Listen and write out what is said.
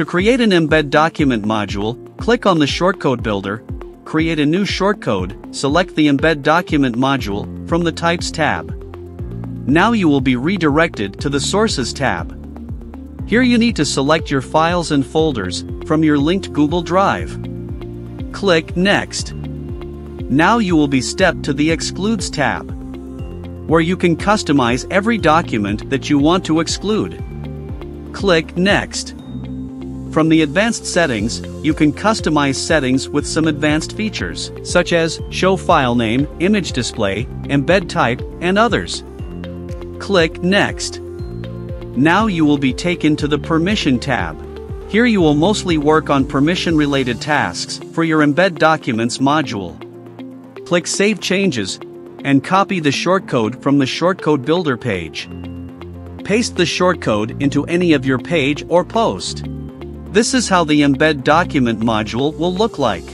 To create an embed document module, click on the shortcode builder, create a new shortcode, select the embed document module from the types tab. Now you will be redirected to the sources tab. Here you need to select your files and folders from your linked Google Drive. Click Next. Now you will be stepped to the Excludes tab, where you can customize every document that you want to exclude. Click Next. From the advanced settings, you can customize settings with some advanced features, such as show file name, image display, embed type, and others. Click Next. Now you will be taken to the Permission tab. Here you will mostly work on permission-related tasks for your Embed Documents module. Click Save Changes and copy the shortcode from the shortcode builder page. Paste the shortcode into any of your page or post. This is how the embed document module will look like.